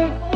Thank you.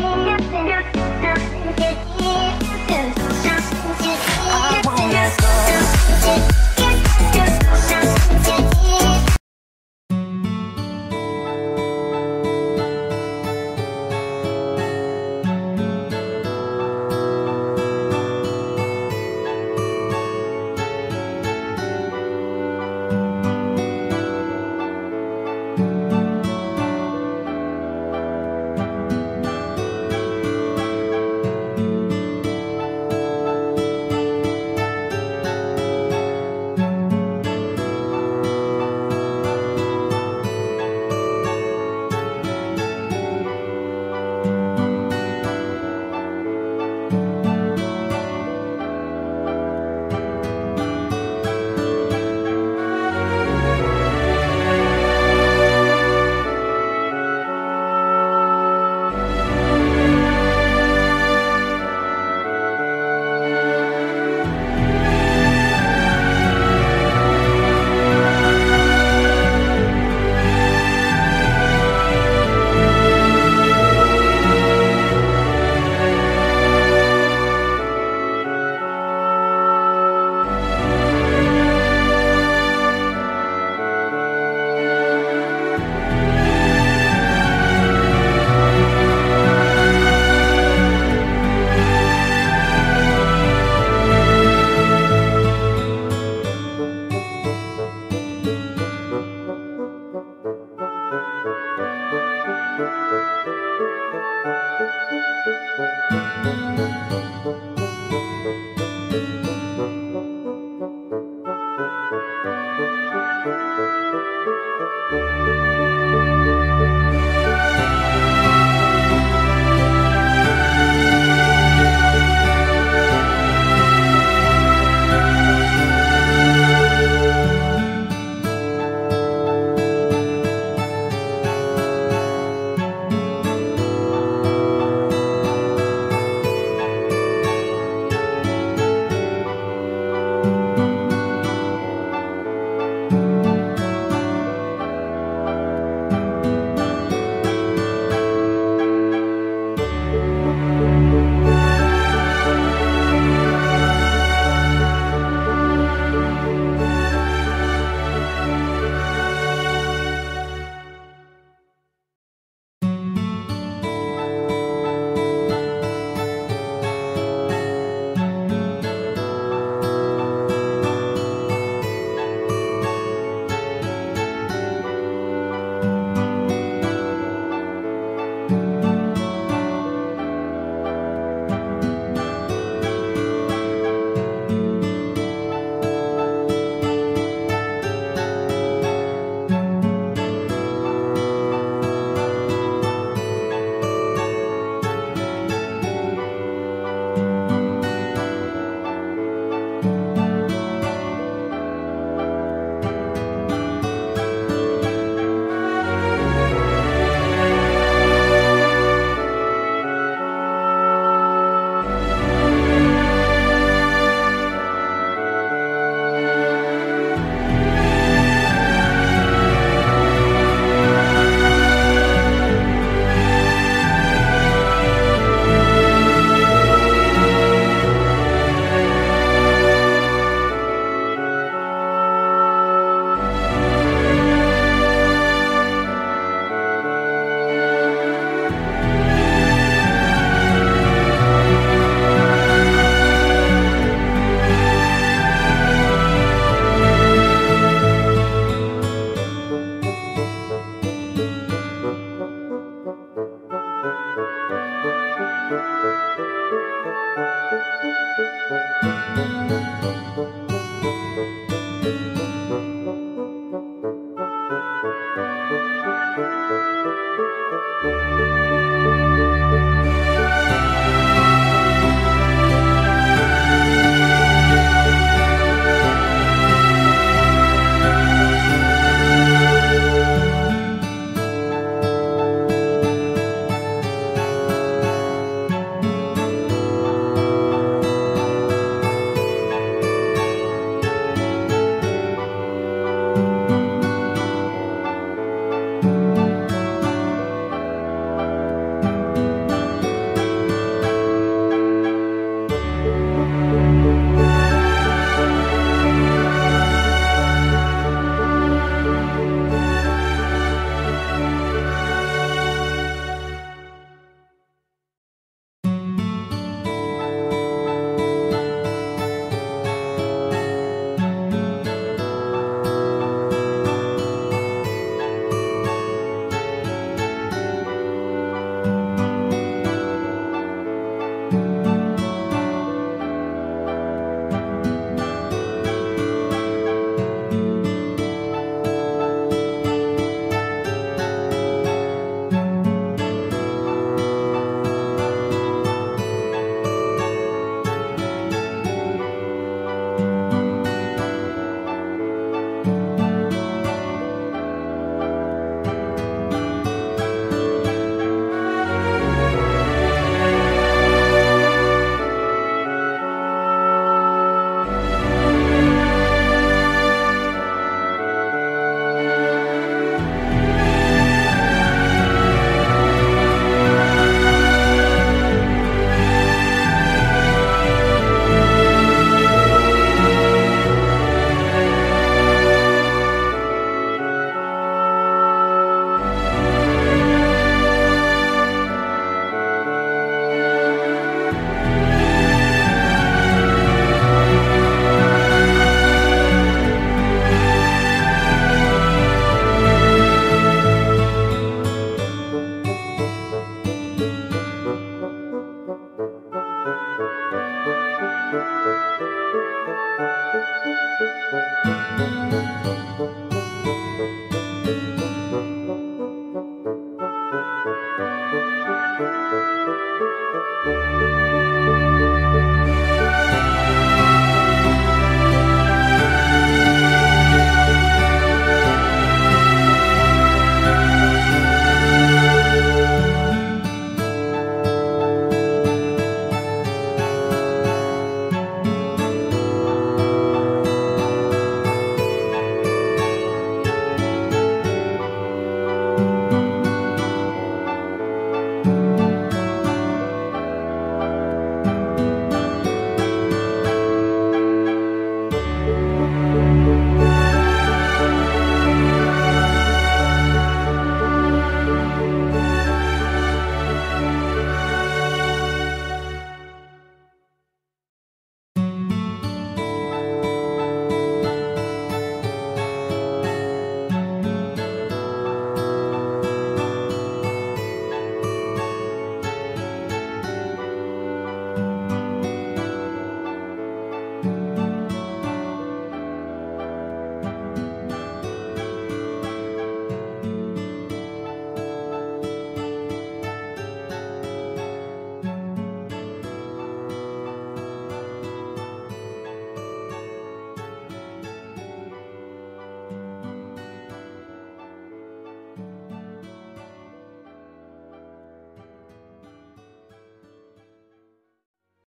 Música